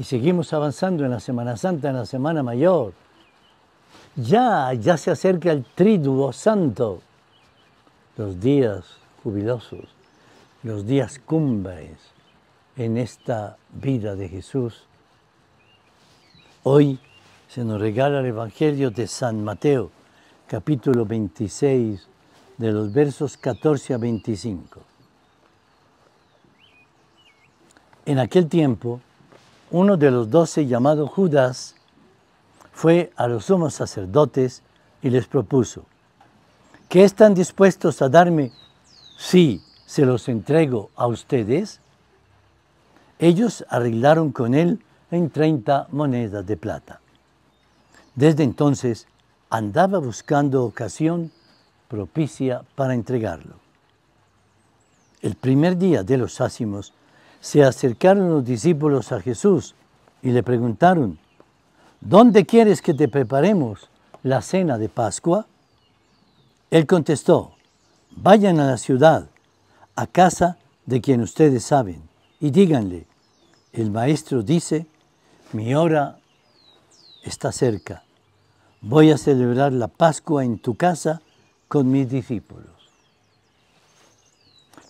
Y seguimos avanzando en la Semana Santa, en la Semana Mayor. Ya, ya se acerca el Triduo Santo, los días jubilosos, los días cumbres en esta vida de Jesús. Hoy se nos regala el Evangelio de San Mateo, capítulo 26, de los versos 14 a 25. En aquel tiempo, uno de los doce llamado Judas fue a los sumos sacerdotes y les propuso, ¿qué están dispuestos a darme si se los entrego a ustedes? Ellos arreglaron con él en 30 monedas de plata. Desde entonces andaba buscando ocasión propicia para entregarlo. El primer día de los ácimos, se acercaron los discípulos a Jesús y le preguntaron, ¿dónde quieres que te preparemos la cena de Pascua? Él contestó, vayan a la ciudad, a casa de quien ustedes saben, y díganle, el maestro dice, mi hora está cerca, voy a celebrar la Pascua en tu casa con mis discípulos.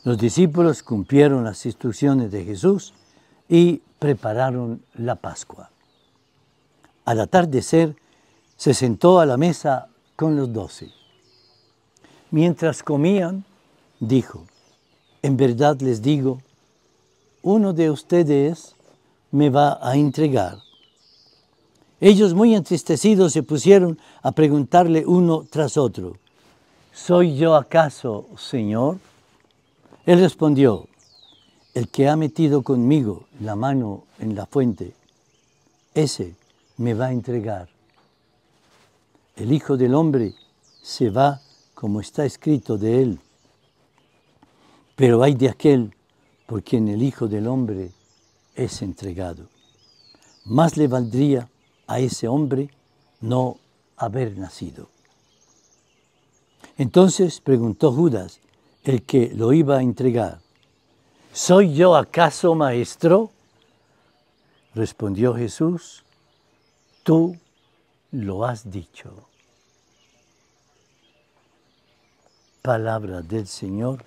Los discípulos cumplieron las instrucciones de Jesús y prepararon la Pascua. Al atardecer se sentó a la mesa con los doce. Mientras comían, dijo, en verdad les digo, uno de ustedes me va a entregar. Ellos muy entristecidos se pusieron a preguntarle uno tras otro, ¿soy yo acaso, Señor? Él respondió, el que ha metido conmigo la mano en la fuente, ese me va a entregar. El Hijo del Hombre se va como está escrito de él. Pero hay de aquel por quien el Hijo del Hombre es entregado. Más le valdría a ese hombre no haber nacido. Entonces preguntó Judas, el que lo iba a entregar. ¿Soy yo acaso maestro? Respondió Jesús, tú lo has dicho. Palabra del Señor.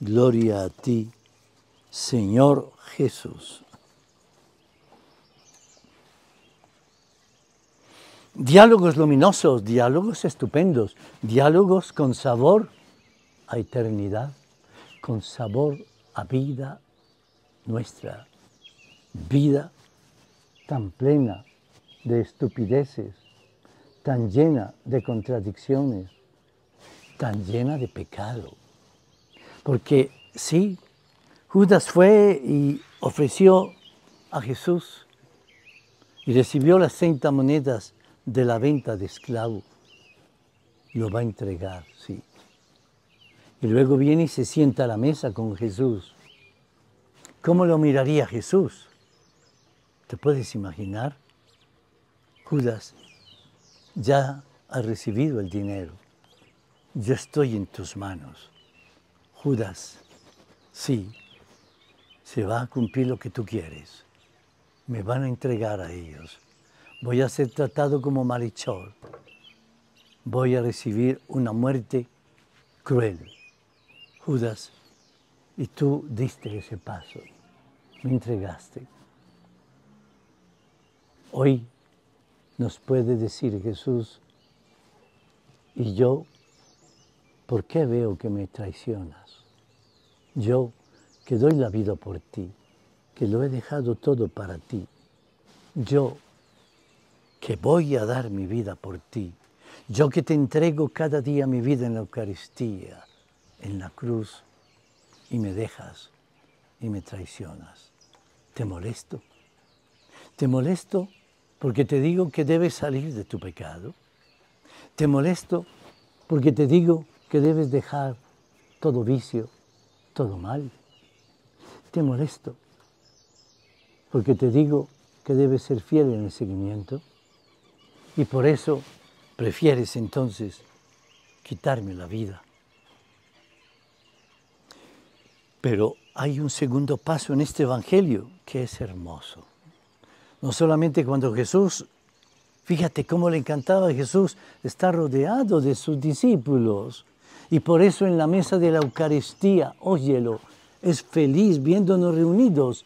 Gloria a ti, Señor Jesús. Diálogos luminosos, diálogos estupendos, diálogos con sabor a eternidad, con sabor a vida nuestra, vida tan plena de estupideces, tan llena de contradicciones, tan llena de pecado. Porque sí, Judas fue y ofreció a Jesús y recibió las 30 monedas de la venta de esclavo. Lo va a entregar, sí. Y luego viene y se sienta a la mesa con Jesús. ¿Cómo lo miraría Jesús? ¿Te puedes imaginar? Judas, ya has recibido el dinero. Yo estoy en tus manos. Judas, sí, se va a cumplir lo que tú quieres. Me van a entregar a ellos voy a ser tratado como malhechor, voy a recibir una muerte cruel. Judas, y tú diste ese paso, me entregaste. Hoy nos puede decir Jesús, y yo, ¿por qué veo que me traicionas? Yo, que doy la vida por ti, que lo he dejado todo para ti. Yo, que voy a dar mi vida por ti. Yo que te entrego cada día mi vida en la Eucaristía, en la cruz, y me dejas y me traicionas. ¿Te molesto? ¿Te molesto porque te digo que debes salir de tu pecado? ¿Te molesto porque te digo que debes dejar todo vicio, todo mal? ¿Te molesto porque te digo que debes ser fiel en el seguimiento? Y por eso prefieres entonces quitarme la vida. Pero hay un segundo paso en este Evangelio que es hermoso. No solamente cuando Jesús, fíjate cómo le encantaba a Jesús estar rodeado de sus discípulos. Y por eso en la mesa de la Eucaristía, óyelo, es feliz viéndonos reunidos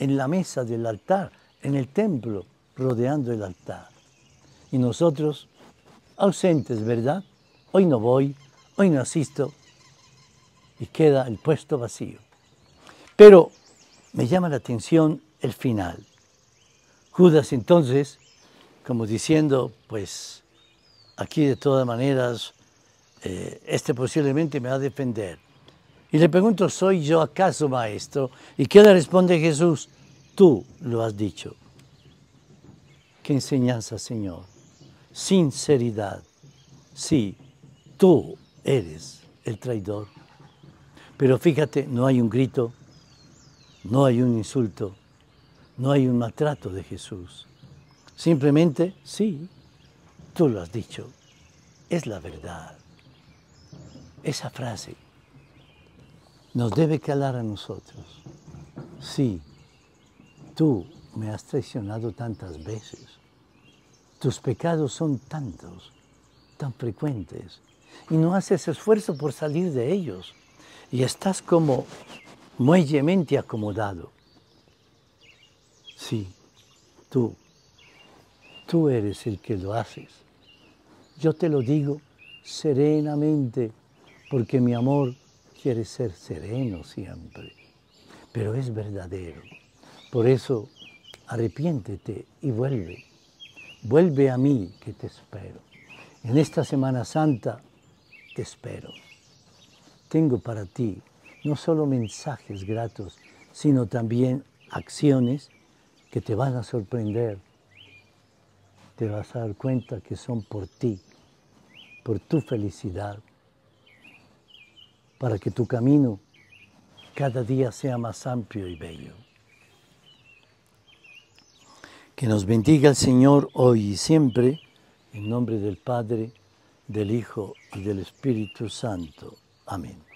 en la mesa del altar, en el templo, rodeando el altar. Y nosotros, ausentes, ¿verdad? Hoy no voy, hoy no asisto, y queda el puesto vacío. Pero me llama la atención el final. Judas entonces, como diciendo, pues aquí de todas maneras, eh, este posiblemente me va a defender. Y le pregunto, ¿soy yo acaso maestro? ¿Y qué le responde Jesús? Tú lo has dicho. Qué enseñanza, Señor. Sinceridad. Sí, tú eres el traidor. Pero fíjate, no hay un grito, no hay un insulto, no hay un maltrato de Jesús. Simplemente, sí, tú lo has dicho, es la verdad. Esa frase nos debe calar a nosotros. Sí, tú me has traicionado tantas veces. Tus pecados son tantos, tan frecuentes, y no haces esfuerzo por salir de ellos y estás como muellemente acomodado. Sí, tú, tú eres el que lo haces. Yo te lo digo serenamente porque mi amor quiere ser sereno siempre, pero es verdadero. Por eso, arrepiéntete y vuelve. Vuelve a mí que te espero. En esta Semana Santa te espero tengo para ti no solo mensajes gratos, sino también acciones que te van a sorprender. Te vas a dar cuenta que son por ti, por tu felicidad, para que tu camino cada día sea más amplio y bello. Que nos bendiga el Señor hoy y siempre, en nombre del Padre, del Hijo y del Espíritu Santo. Amin.